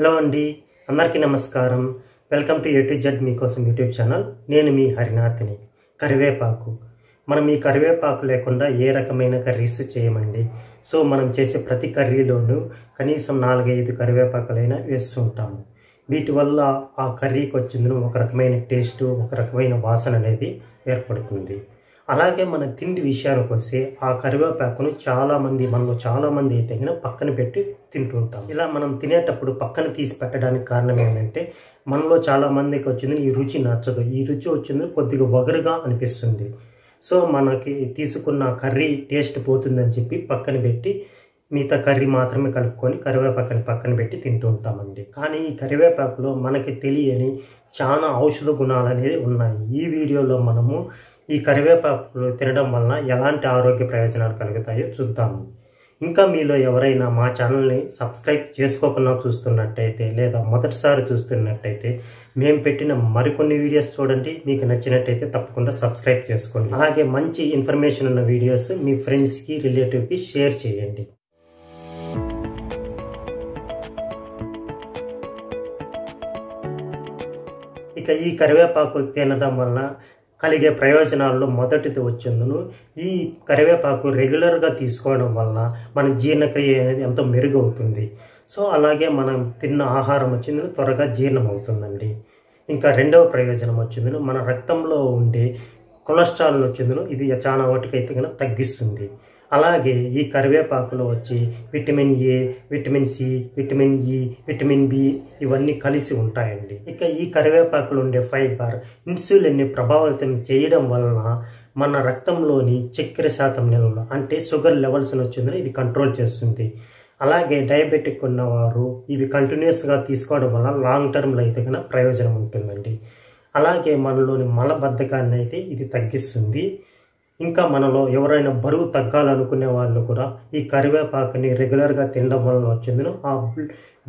Hello అండి అందరికీ నమస్కారం. Welcome to A to Z మీకోసం యూట్యూబ్ ఛానల్. నేను మీ హరినాథ్ని. కరివేపాకు. మనం ఈ కరివేపాకు లేకుండా ఏ రకమైన కర్రీస్ చేయమండి? సో మనం చేసే ప్రతి కర్రీలోనూ కనీసం నాలుగైదు కరివేపాకులైనా వేస్తూ ఉంటాము. వీటి వల్ల ఆ కర్రీకి వచ్చింది ఒక రకమైన టేస్ట్ ఒక రకమైన వాసన అనేది ఏర్పడుతుంది. అలాగే మన తిండి విషయానికి వస్తే ఆ కరివేపాకును చాలామంది మనలో చాలామంది అయితే కనుక పక్కన పెట్టి తింటుంటాం ఇలా మనం తినేటప్పుడు పక్కన తీసి పెట్టడానికి కారణం ఏంటంటే మనలో చాలా మందికి వచ్చింది ఈ రుచి నచ్చదు. ఈ రుచి వచ్చింది కొద్దిగా వగరుగా అనిపిస్తుంది. సో మనకి తీసుకున్న కర్రీ టేస్ట్ పోతుందని చెప్పి పక్కన పెట్టి మిగతా కర్రీ మాత్రమే కలుపుకొని కరివేపాకుని పక్కన పెట్టి తింటూ ఉంటామండి. కానీ ఈ కరివేపాకులో మనకి తెలియని చాలా ఔషధ గుణాలు అనేది ఉన్నాయి. ఈ వీడియోలో మనము ఈ కరివేపాకులు తినడం వలన ఎలాంటి ఆరోగ్య ప్రయోజనాలు కలుగుతాయో చూద్దాము ఇంకా మీలో ఎవరైనా మా ఛానల్ని సబ్స్క్రైబ్ చేసుకోకుండా చూస్తున్నట్టయితే లేదా మొదటిసారి చూస్తున్నట్టయితే మేము పెట్టిన మరికొన్ని వీడియోస్ చూడండి. మీకు నచ్చినట్టయితే తప్పకుండా సబ్స్క్రైబ్ చేసుకోండి. అలాగే మంచి ఇన్ఫర్మేషన్ ఉన్న వీడియోస్ మీ ఫ్రెండ్స్కి రిలేటివ్కి షేర్ చేయండి. ఇక ఈ కరివేపాకు తినడం వలన కలిగే ప్రయోజనాల్లో మొదటిది వచ్చిందును ఈ కరివేపాకు రెగ్యులర్గా తీసుకోవడం వలన మన జీర్ణక్రియ అనేది ఎంతో మెరుగవుతుంది. సో అలాగే మనం తిన్న ఆహారం వచ్చింది త్వరగా జీర్ణం అవుతుందండి ఇంకా రెండవ ప్రయోజనం వచ్చింది మన రక్తంలో ఉండే కొలెస్ట్రాల్ వచ్చిందను ఇది చాలా వాటికైతే కనుక తగ్గిస్తుంది. అలాగే ఈ కరివేపాకులో వచ్చి vitamin A vitamin C vitamin E vitamin B ఇవన్నీ కలిసి ఉంటాయండి. ఇక ఈ కరివేపాకులు ఉండే ఫైబర్ ఇన్సులిన్ని ప్రభావితం చేయడం వలన మన రక్తంలోని చక్కెర శాతం నిల్వ అంటే షుగర్ లెవెల్స్ వచ్చిందని ఇది కంట్రోల్ చేస్తుంది. అలాగే డయాబెటిక్ ఉన్నవారు ఇవి కంటిన్యూస్గా తీసుకోవడం వల్ల లాంగ్ టర్మ్లో అయితే కన్నా ప్రయోజనం ఉంటుందండి. అలాగే మనలోని మలబద్ధకాన్ని అయితే ఇది తగ్గిస్తుంది. ఇంకా మనలో ఎవరైనా బరువు తగ్గాలనుకునే వాళ్ళు కూడా ఈ కరివేపాకుని రెగ్యులర్గా తినడం వల్ల వచ్చింది ఆ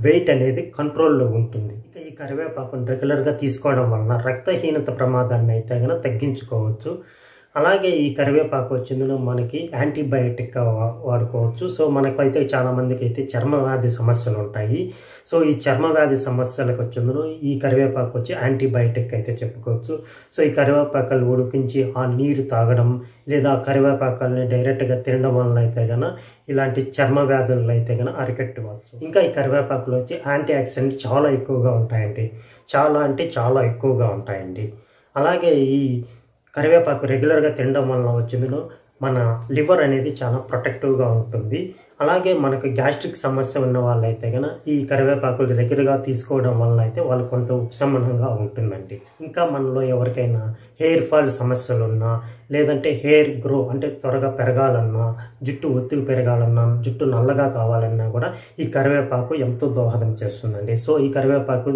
వెయిట్ అనేది కంట్రోల్లో ఉంటుంది. ఇక ఈ కరివేపాకును రెగ్యులర్గా తీసుకోవడం వలన రక్తహీనత ప్రమాదాన్ని అయితే కనుక తగ్గించుకోవచ్చు. అలాగే ఈ కరివేపాకు వచ్చిందులో మనకి యాంటీబయాటిక్గా వాడుకోవచ్చు. సో మనకైతే చాలామందికి అయితే చర్మ వ్యాధి సమస్యలు ఉంటాయి. సో ఈ చర్మ వ్యాధి సమస్యలకు వచ్చిందులో ఈ కరివేపాకు వచ్చి యాంటీబయాటిక్ అయితే చెప్పుకోవచ్చు. సో ఈ కరివేపాకులు ఉడిపించి ఆ నీరు తాగడం లేదా కరివేపాకల్ని డైరెక్ట్గా తినడం వలన అయితే కనుక ఇలాంటి చర్మ వ్యాధులను అయితే కనుక అరికట్టవచ్చు. ఇంకా ఈ కరివేపాకులు వచ్చి యాంటీ ఆక్సిడెంట్ చాలా ఎక్కువగా ఉంటాయండి. చాలా అంటే చాలా ఎక్కువగా ఉంటాయండి. అలాగే ఈ కరివేపాకు రెగ్యులర్గా తినడం వలన వచ్చిందిలో మన లివర్ అనేది చాలా ప్రొటెక్టివ్గా ఉంటుంది. అలాగే మనకు గ్యాస్ట్రిక్ సమస్య ఉన్న వాళ్ళైతే కనుక ఈ కరివేపాకులు రెగ్యులర్గా తీసుకోవడం వలన అయితే వాళ్ళు కొంత ఉపశమనంగా ఉంటుందండి. ఇంకా మనలో ఎవరికైనా హెయిర్ ఫాల్ సమస్యలు ఉన్నా లేదంటే హెయిర్ గ్రో అంటే త్వరగా పెరగాలన్నా జుట్టు ఒత్తిడి పెరగాలన్నా జుట్టు నల్లగా కావాలన్నా కూడా ఈ కరివేపాకు ఎంతో దోహదం చేస్తుందండి. సో ఈ కరివేపాకు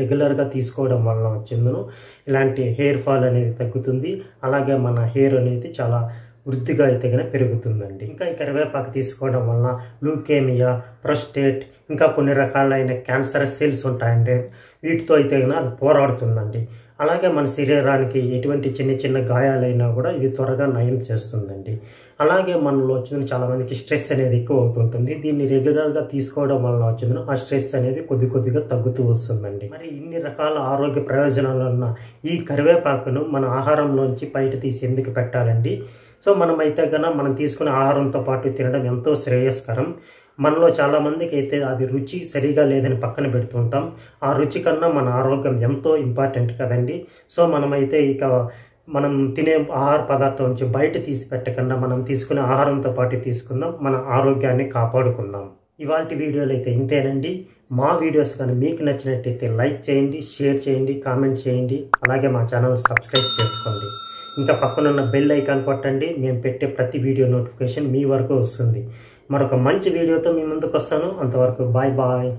రెగ్యులర్గా తీసుకోవడం వలన వచ్చిందను ఇలాంటి హెయిర్ ఫాల్ అనేది తగ్గుతుంది. అలాగే మన హెయిర్ అనేది చాలా వృద్ధిగా అయితే కనుక పెరుగుతుందండి. ఇంకా ఈ కరివేపాకు తీసుకోవడం వలన లూకేమియా ప్రొస్టేట్ ఇంకా కొన్ని రకాలైన క్యాన్సర్ సెల్స్ ఉంటాయండి. వీటితో అయితే కనుక అది పోరాడుతుందండి. అలాగే మన శరీరానికి ఎటువంటి చిన్న చిన్న గాయాలైనా కూడా ఇది త్వరగా నయం చేస్తుందండి. అలాగే మనలో వచ్చిన చాలామందికి స్ట్రెస్ అనేది ఎక్కువ అవుతుంటుంది. దీన్ని రెగ్యులర్గా తీసుకోవడం వల్ల వచ్చింది ఆ స్ట్రెస్ అనేది కొద్ది కొద్దిగా తగ్గుతూ వస్తుందండి. మరి ఇన్ని రకాల ఆరోగ్య ప్రయోజనాలు ఉన్న ఈ కరివేపాకును మన ఆహారంలోంచి బయట తీసి ఎందుకు పెట్టాలండి. సో మనమైతే కన్నా మనం తీసుకునే ఆహారంతో పాటు తినడం ఎంతో శ్రేయస్కరం. మనలో చాలామందికి అయితే అది రుచి సరిగా లేదని పక్కన పెడుతుంటాం ఆ రుచి కన్నా మన ఆరోగ్యం ఎంతో ఇంపార్టెంట్ కదండి. సో మనమైతే ఇక మనం తినే ఆహార పదార్థం నుంచి బయట తీసి పెట్టకుండా మనం తీసుకునే ఆహారంతో పాటు తీసుకుందాం. మన ఆరోగ్యాన్ని కాపాడుకుందాం. ఇవాళ వీడియోలు అయితే ఇంతేనండి. మా వీడియోస్ కానీ మీకు నచ్చినట్టయితే లైక్ చేయండి షేర్ చేయండి కామెంట్ చేయండి. అలాగే మా ఛానల్ సబ్స్క్రైబ్ చేసుకోండి. ఇంకా పక్కనున్న బెల్ ఐకాన్ కొట్టండి. మేము పెట్టే ప్రతి వీడియో నోటిఫికేషన్ మీ వరకు వస్తుంది. మరొక మంచి వీడియోతో మీ ముందుకు వస్తాను. అంతవరకు బాయ్ బాయ్